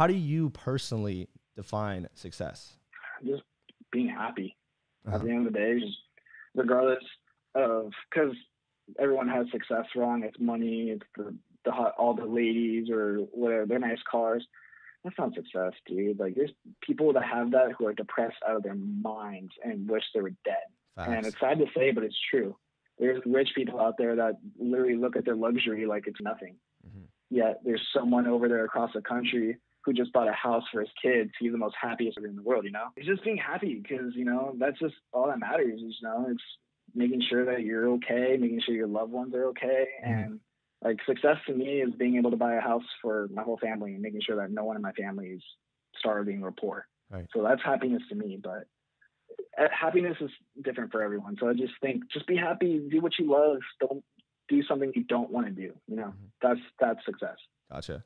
how do you personally define success? Just being happy. Uh-huh. At the end of the day, just regardless of because everyone has success wrong. It's money. It's the the hot, all the ladies or whatever their nice cars. That's not success, dude. Like there's people that have that who are depressed out of their minds and wish they were dead. Facts. And it's sad to say, but it's true. There's rich people out there that literally look at their luxury like it's nothing. Yet there's someone over there across the country who just bought a house for his kids. He's the most happiest in the world, you know? It's just being happy because, you know, that's just all that matters, you know? It's making sure that you're okay, making sure your loved ones are okay. Mm-hmm. And like success to me is being able to buy a house for my whole family and making sure that no one in my family is starving or poor. Right. So that's happiness to me. But uh, happiness is different for everyone. So I just think just be happy, do what you love. Don't do something you don't want to do. You know, mm-hmm. that's that's success. Gotcha.